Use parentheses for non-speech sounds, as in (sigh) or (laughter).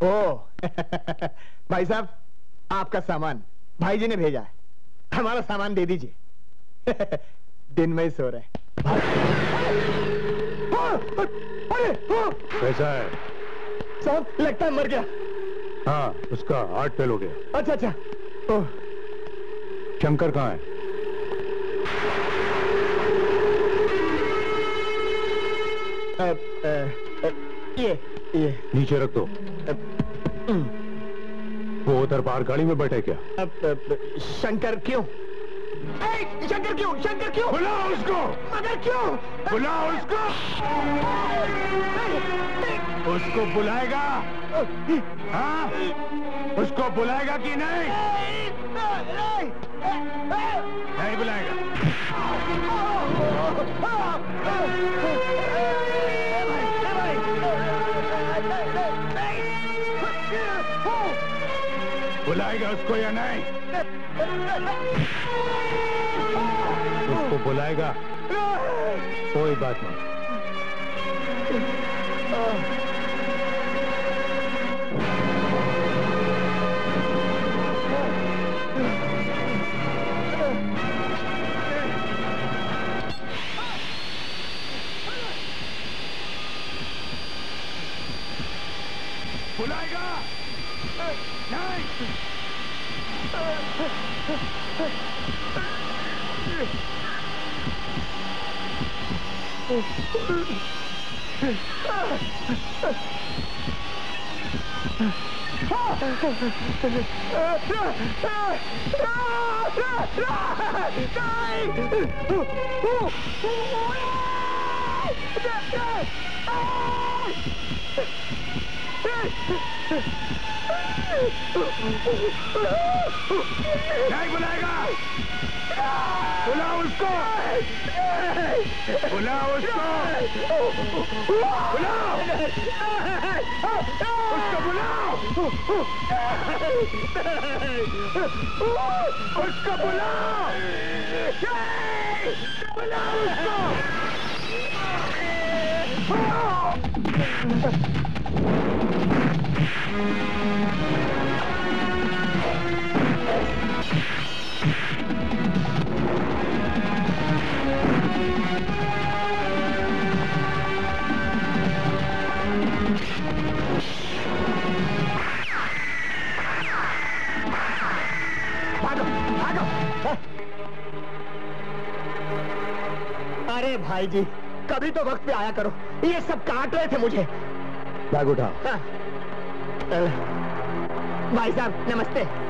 ओ (laughs) भाई साहब आपका सामान भाई जी ने भेजा है। हमारा सामान दे दीजिए। (laughs) दिन में ही सो रहे अरे कैसा है? साहब लगता है मर गया। हाँ उसका हार्ट फेल हो गया। अच्छा अच्छा। ओह। शंकर कहाँ है? अ, अ, अ, ये ये। नीचे रख दो। हम्म, वो उधर बाहर गाड़ी में बैठे क्या? अब, अब, शंकर क्यों? ए, शंकर क्यों? शंकर क्यों? बुलाओ उसको। मगर क्यों? बुलाओ उसको। उसको बुलाएगा। हाँ? उसको बुलाएगा कि नहीं? नहीं बुलाएगा। बुलाएगा उसको या नहीं? उसको बुलाएगा? कोई बात नहीं। बुलाएगा? नहीं नहीं बुलाएगा बुलाओ उसको बुलाओ उसको बुलाओ उसको बुलाओ उसको बुलाओ बुलाओ उसको भागो अरे भाई जी कभी तो वक्त पे आया करो। ये सब काट रहे थे मुझे। बैग हाँ। भाई साहब नमस्ते।